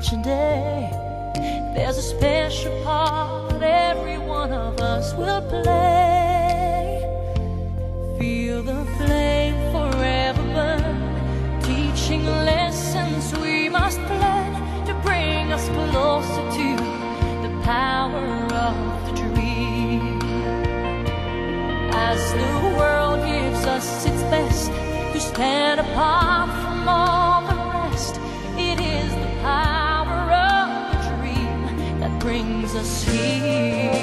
each day. There's a special part every one of us will play. Feel the flame forever burn, teaching lessons we must learn to bring us closer to the power of the dream. As the world gives us its best to stand apart us here.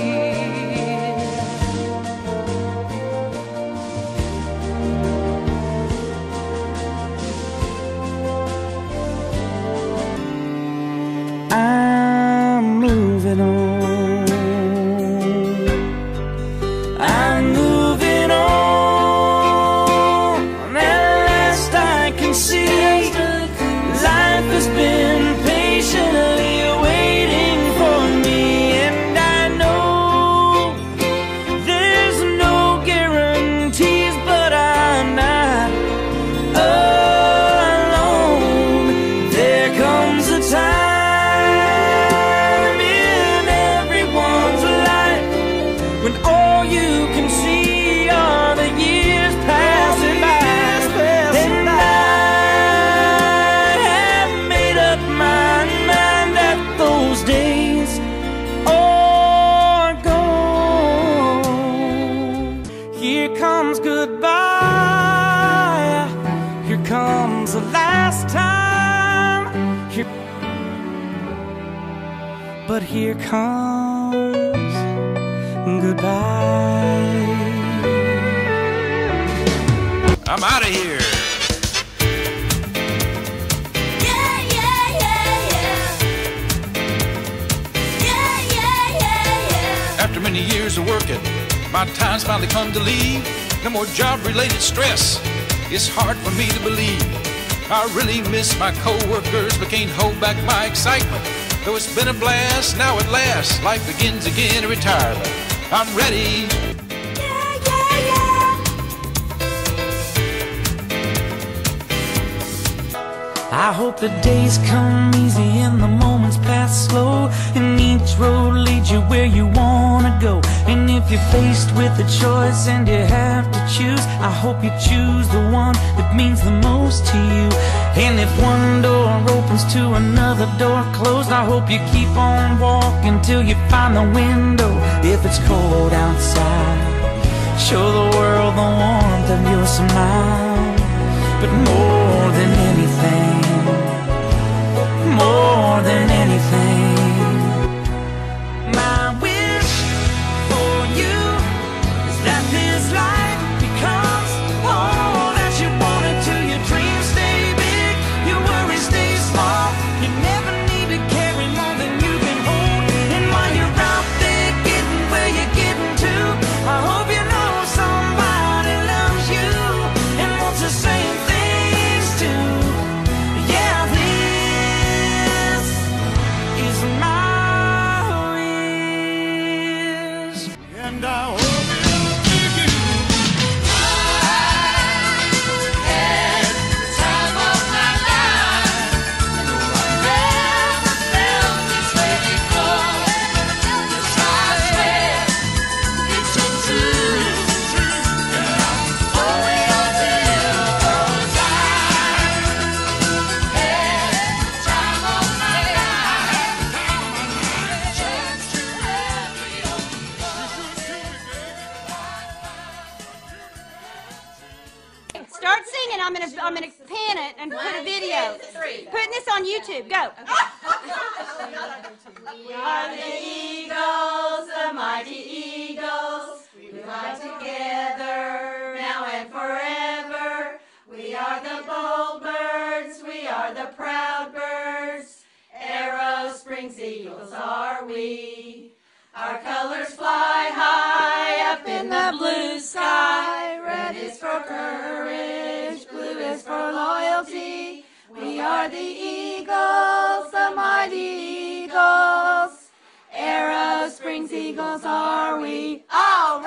Comes the last time. Here, but here comes goodbye. I'm out of here. Yeah, yeah, yeah, yeah. Yeah, yeah, yeah, yeah. After many years of working, my time's finally come to leave. No more job related stress. It's hard for me to believe. I really miss my coworkers, but can't hold back my excitement. Though it's been a blast, now at last, life begins again in retirement. I'm ready. Yeah, yeah, yeah. I hope the days come easy and the moments pass slow And each road leads you where you And if you're faced with a choice and you have to choose. I hope you choose the one that means the most to you. And if one door opens to another door closed I hope you keep on walking till you find the window. If it's cold outside Show the world the warmth of your smile. But more than anything I'm gonna I'm gonna pan it and put a video. Putting this on YouTube. Go. we are the Eagles, the mighty Eagles. We fly together now and forever. We are the bold birds. We are the proud birds. Arrow Springs Eagles are we. Our colors fly high up in the blue sky. Are the eagles, the mighty eagles. Arrow Springs Eagles are we. All right.